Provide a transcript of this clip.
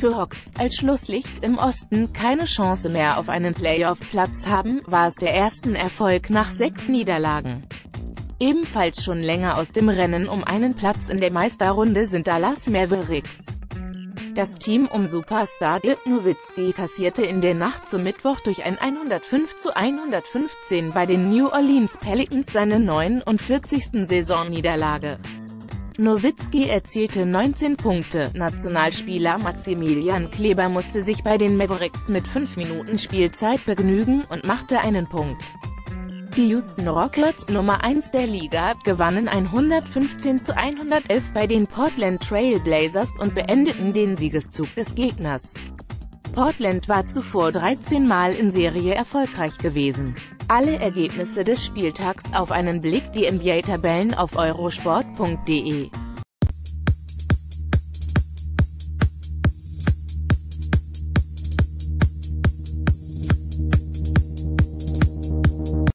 Für Hawks, als Schlusslicht im Osten keine Chance mehr auf einen Playoff-Platz haben, war es der ersten Erfolg nach sechs Niederlagen. Ebenfalls schon länger aus dem Rennen um einen Platz in der Meisterrunde sind Dallas Mavericks. Das Team um Superstar Dirk Nowitzki kassierte in der Nacht zum Mittwoch durch ein 105 zu 115 bei den New Orleans Pelicans seine 49. Saisonniederlage. Nowitzki erzielte 19 Punkte. Nationalspieler Maximilian Kleber musste sich bei den Mavericks mit 5 Minuten Spielzeit begnügen und machte einen Punkt. Die Houston Rockets, Nummer 1 der Liga, gewannen 115 zu 111 bei den Portland Trail Blazers und beendeten den Siegeszug des Gegners. Portland war zuvor 13 Mal in Serie erfolgreich gewesen. Alle Ergebnisse des Spieltags auf einen Blick die NBA-Tabellen auf eurosport.de